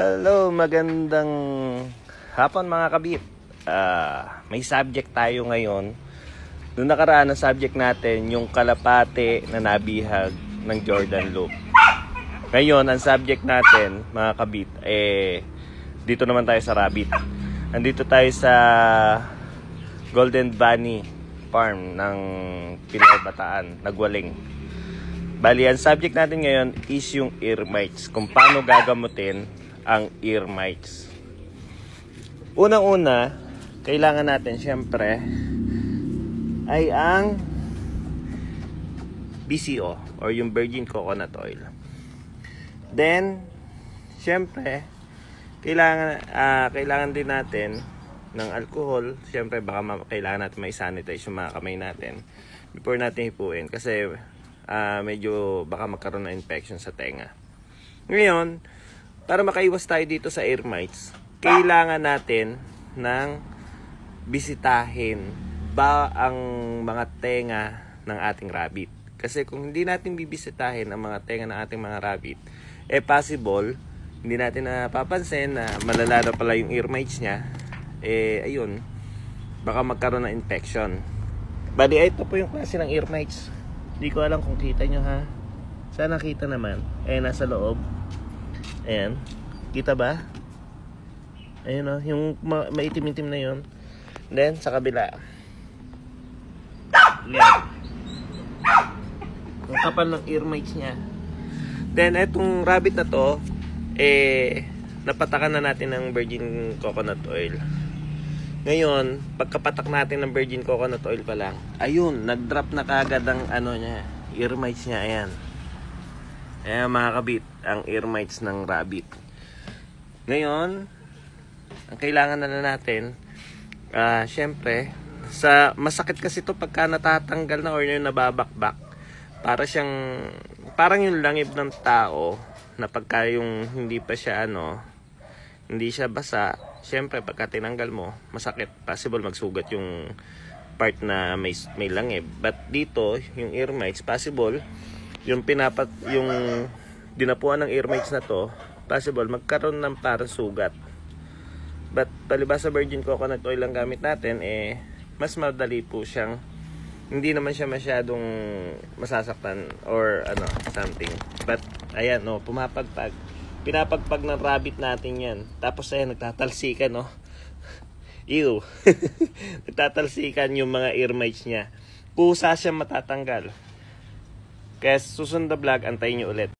Hello, magandang hapon mga kabit. Ah, may subject tayo ngayon. Noong nakaraan ang subject natin, yung kalapate na nabihag ng Jordan Loop. Ngayon, ang subject natin, mga kabit, eh, dito naman tayo sa rabbit. Andito tayo sa Golden Bunny Farm ng Pilar Bataan, Nagwaling. Bali, ang subject natin ngayon is yung ear mites. Kung paano gagamutin ang ear mites. Unang-una, kailangan natin syempre ay ang BCO or yung virgin coconut oil. Then, syempre, kailangan ah, kailangan din natin ng alcohol. Syempre, baka kailangan natin may sanitize yung mga kamay natin before natin hipuin kasi ah, medyo baka magkaroon ng infection sa tenga. Ngayon, para makaiwas tayo dito sa ear mites, kailangan natin ng bisitahin ba ang mga tenga ng ating rabbit. Kasi kung hindi natin bibisitahin ang mga tenga ng ating mga rabbit, eh possible, hindi natin napapansin na malala na pala yung ear mites niya, eh ayun, baka magkaroon ng infection. Bali, ito po yung klase ng ear mites. Hindi ko alam kung kita nyo ha. Sana kita naman. Eh, nasa loob. Ayan. Kita ba? Ayun o, yung ma- maitim-itim na yun. Then, sa kabila. Yan. Ang kapal ng ear mites niya. Then, etong rabbit na to, eh, napatakan na natin ng virgin coconut oil. Ngayon, pagkapatak natin ng virgin coconut oil pa lang, ayun, nag-drop na kagad ang ano niya, ear mites niya, ayan. Ayan mga kabit, ang ear mites ng rabbit. Ngayon, ang kailangan na, na natin, ah, syempre, sa masakit kasi to pagka natatanggal na or yung nababakbak. Para siyang, parang yung langib ng tao na pagka yung hindi pa siya ano, hindi siya basa, syempre pagka tinanggal mo, masakit. Possible magsugat yung part na may, may langib. But dito, yung ear mites, possible, yung pinapat, yung dinapuan ng ear mites na to, possible magkaroon ng parang sugat. But palibasa virgin coconut oil lang gamit natin, eh, mas madali po siyang hindi naman siya masyadong masasaktan or ano, something. But, ayan, no, pumapagpag. Pinapagpag ng rabbit natin yan. Tapos, ayan, nagtatalsikan, no. Ew. nagtatalsikan yung mga ear mites niya. Kusa siya matatanggal. Kaya susunod na vlog, antayin nyo ulit.